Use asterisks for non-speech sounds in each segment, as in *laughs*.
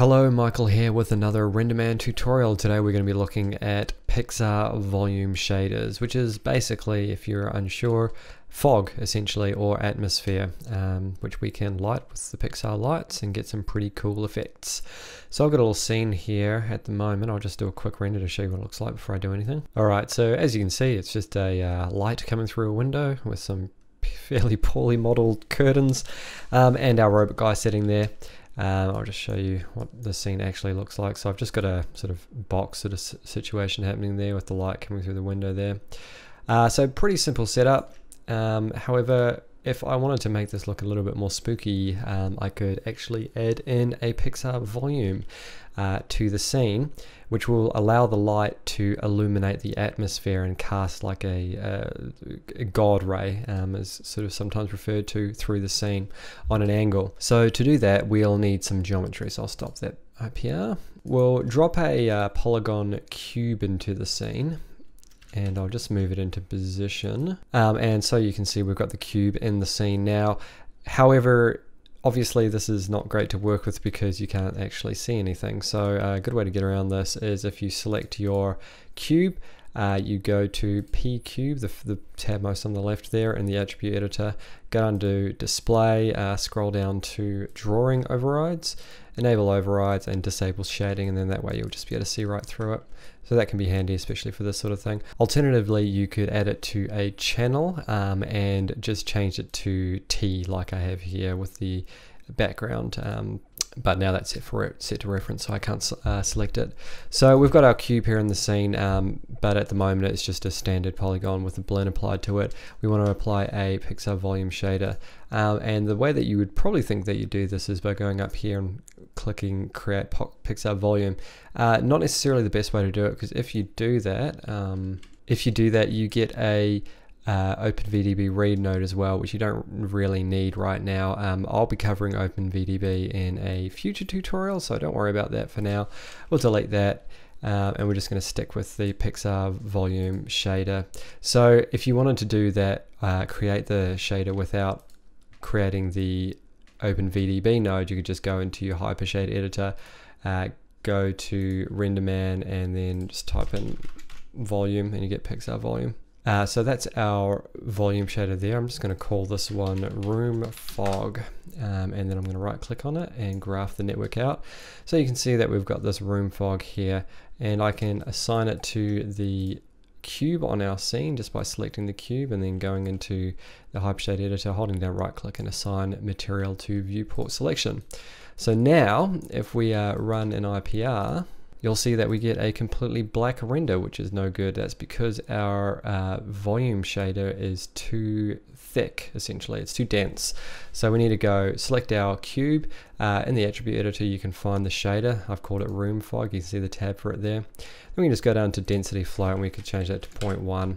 Hello, Michael here with another RenderMan tutorial. Today we're going to be looking at Pixar volume shaders, which is basically, if you're unsure, fog essentially, or atmosphere, um, which we can light with the Pixar lights and get some pretty cool effects. So I've got a little scene here at the moment. I'll just do a quick render to show you what it looks like before I do anything. Alright, so as you can see, it's just a uh, light coming through a window with some *laughs* fairly poorly modeled curtains um, and our robot guy sitting there. Um, I'll just show you what the scene actually looks like. So I've just got a sort of box sort of situation happening there with the light coming through the window there. Uh, so pretty simple setup. Um, however, if I wanted to make this look a little bit more spooky, um, I could actually add in a Pixar volume uh, to the scene, which will allow the light to illuminate the atmosphere and cast like a, a, a god ray, um, as sort of sometimes referred to through the scene on an angle. So to do that, we'll need some geometry. So I'll stop that up here. We'll drop a uh, polygon cube into the scene and I'll just move it into position. Um, and so you can see we've got the cube in the scene now. However, obviously this is not great to work with because you can't actually see anything. So a good way to get around this is if you select your cube, uh, you go to pCube, the, the tab most on the left there in the attribute editor, go under display, uh, scroll down to drawing overrides, enable overrides and disable shading and then that way you'll just be able to see right through it. So that can be handy, especially for this sort of thing. Alternatively, you could add it to a channel um, and just change it to T like I have here with the background um, but now that's set for set to reference so I can't uh, select it. So we've got our cube here in the scene um, but at the moment it's just a standard polygon with a blend applied to it. We want to apply a pixar volume shader. Um, and the way that you would probably think that you do this is by going up here and clicking create pixar volume. Uh, not necessarily the best way to do it because if you do that um, if you do that you get a uh, OpenVDB read node as well, which you don't really need right now. Um, I'll be covering OpenVDB in a future tutorial, so don't worry about that for now. We'll delete that. Uh, and we're just going to stick with the Pixar volume shader. So if you wanted to do that, uh, create the shader without creating the OpenVDB node, you could just go into your Hypershade editor, uh, go to RenderMan, and then just type in volume, and you get Pixar volume. Uh, so that's our volume shader there. I'm just going to call this one room fog um, and then I'm going to right click on it and graph the network out. So you can see that we've got this room fog here and I can assign it to the cube on our scene just by selecting the cube and then going into the Hypershade editor, holding down right click and assign material to viewport selection. So now if we uh, run an IPR, you'll see that we get a completely black render, which is no good. That's because our uh, volume shader is too thick, essentially. It's too dense. So we need to go select our cube. Uh, in the attribute editor, you can find the shader. I've called it room fog. You can see the tab for it there. Then we can just go down to density float and we can change that to 0.1.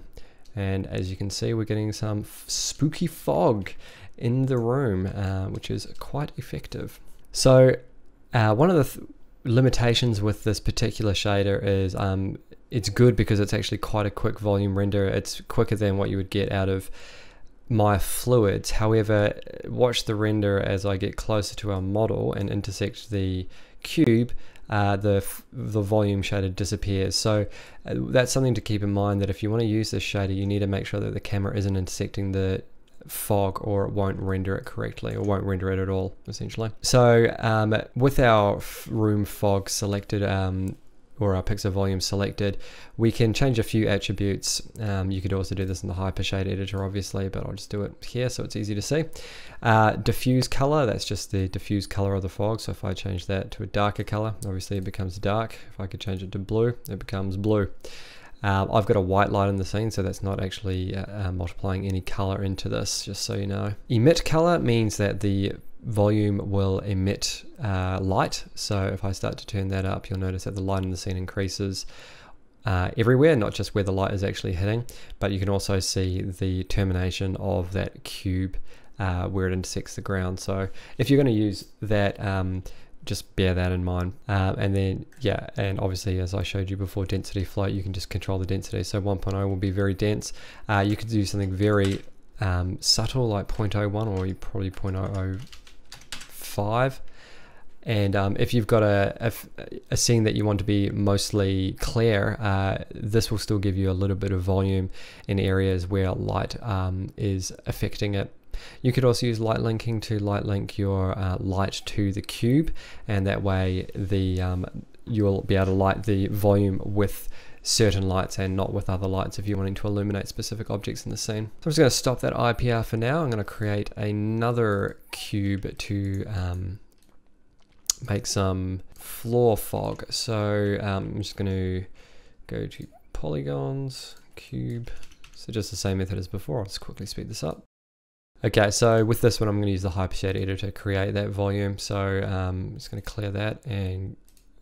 And as you can see, we're getting some spooky fog in the room, uh, which is quite effective. So uh, one of the th limitations with this particular shader is um, it's good because it's actually quite a quick volume render. It's quicker than what you would get out of Maya Fluids. However, watch the render as I get closer to our model and intersect the cube, uh, the, the volume shader disappears. So uh, that's something to keep in mind that if you want to use this shader, you need to make sure that the camera isn't intersecting the fog or it won't render it correctly or won't render it at all essentially. So um, with our room fog selected um, or our Pixar volume selected, we can change a few attributes. Um, you could also do this in the Hypershade editor, obviously, but I'll just do it here so it's easy to see. Uh, diffuse color, that's just the diffuse color of the fog. So if I change that to a darker color, obviously it becomes dark. If I could change it to blue, it becomes blue. Um, I've got a white light in the scene, so that's not actually uh, uh, multiplying any color into this, just so you know. Emit color means that the volume will emit uh, light. So if I start to turn that up, you'll notice that the light in the scene increases uh, everywhere, not just where the light is actually hitting, but you can also see the termination of that cube uh, where it intersects the ground. So if you're going to use that um, just bear that in mind. Um, and then, yeah, and obviously, as I showed you before, density float, you can just control the density. So 1.0 will be very dense. Uh, you could do something very um, subtle like 0.01 or you probably 0.005. And um, if you've got a, a, a, scene that you want to be mostly clear, uh, this will still give you a little bit of volume in areas where light um, is affecting it. You could also use light linking to light link your uh, light to the cube, and that way the um, you'll be able to light the volume with certain lights and not with other lights if you're wanting to illuminate specific objects in the scene. So I'm just going to stop that IPR for now. I'm going to create another cube to um, make some floor fog. So um, I'm just going to go to polygons, cube. So just the same method as before. I'll just quickly speed this up. Okay, so with this one, I'm going to use the Hypershade editor to create that volume. So um, I'm just going to clear that and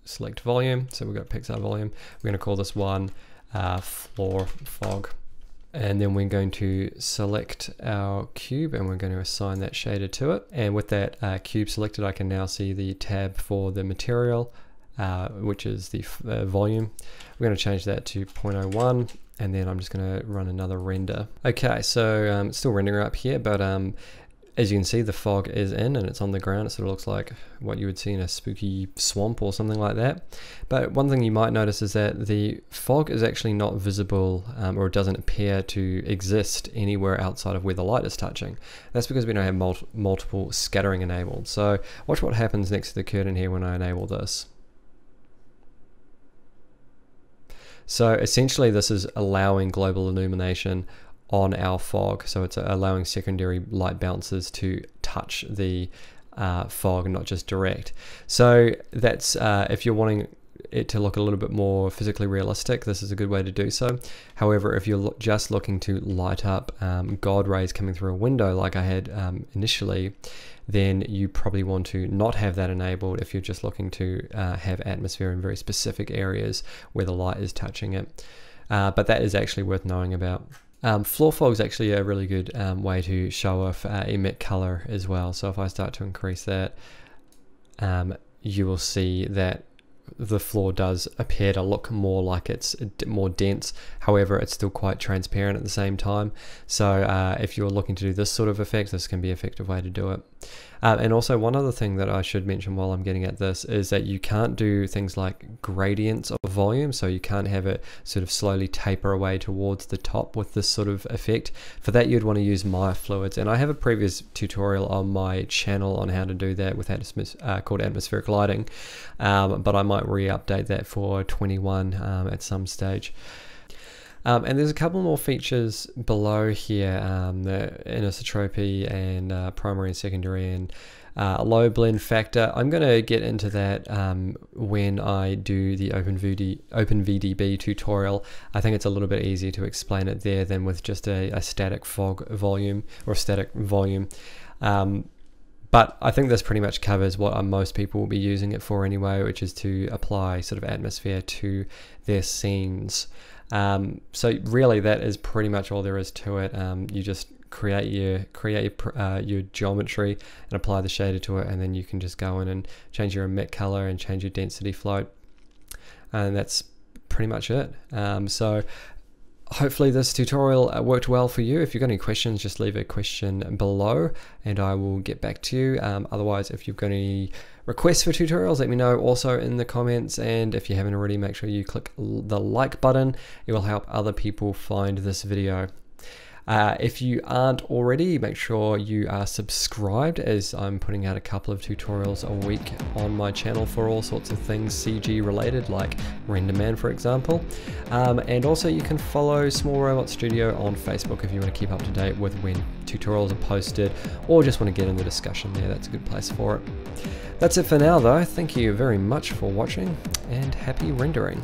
select volume. So we've got Pixar volume. We're going to call this one uh, floor fog. And then we're going to select our cube and we're going to assign that shader to it. And with that uh, cube selected, I can now see the tab for the material, uh, which is the uh, volume. We're going to change that to 0.01 and then I'm just going to run another render. Okay, so um, it's still rendering up here, but um, as you can see, the fog is in and it's on the ground. It sort of looks like what you would see in a spooky swamp or something like that. But one thing you might notice is that the fog is actually not visible um, or it doesn't appear to exist anywhere outside of where the light is touching. That's because we don't have mul multiple scattering enabled. So watch what happens next to the curtain here when I enable this. So essentially this is allowing global illumination on our fog. So it's allowing secondary light bounces to touch the uh, fog, not just direct. So that's uh, if you're wanting it to look a little bit more physically realistic, this is a good way to do so. However, if you're lo just looking to light up um, God rays coming through a window like I had um, initially, then you probably want to not have that enabled if you're just looking to uh, have atmosphere in very specific areas where the light is touching it. Uh, but that is actually worth knowing about. Um, floor fog is actually a really good um, way to show off uh, emit color as well. So if I start to increase that, um, you will see that the floor does appear to look more like it's more dense. However it's still quite transparent at the same time. So uh, if you're looking to do this sort of effect this can be an effective way to do it uh, and also one other thing that I should mention while I'm getting at this is that you can't do things like gradients of volume so you can't have it sort of slowly taper away towards the top with this sort of effect for that you'd want to use Maya fluids and I have a previous tutorial on my channel on how to do that with atmos uh, called atmospheric lighting um, but I might re-update that for 21 um, at some stage. Um, and there's a couple more features below here, um, the anisotropy and uh, primary and secondary and uh, low blend factor. I'm going to get into that um, when I do the OpenVD, OpenVDB tutorial. I think it's a little bit easier to explain it there than with just a, a static fog volume or static volume. Um, but I think this pretty much covers what most people will be using it for anyway, which is to apply sort of atmosphere to their scenes. Um, so really, that is pretty much all there is to it. Um, you just create your create uh, your geometry and apply the shader to it, and then you can just go in and change your emit color and change your density float, and that's pretty much it. Um, so hopefully this tutorial uh, worked well for you. If you've got any questions, just leave a question below and I will get back to you. Um, otherwise, if you've got any requests for tutorials, let me know also in the comments. And if you haven't already, make sure you click the like button. It will help other people find this video. Uh, if you aren't already, make sure you are subscribed as I'm putting out a couple of tutorials a week on my channel for all sorts of things CG related, like RenderMan, for example. Um, and also you can follow Small Robot Studio on Facebook if you want to keep up to date with when tutorials are posted or just want to get in the discussion there. That's a good place for it. That's it for now though. Thank you very much for watching and happy rendering.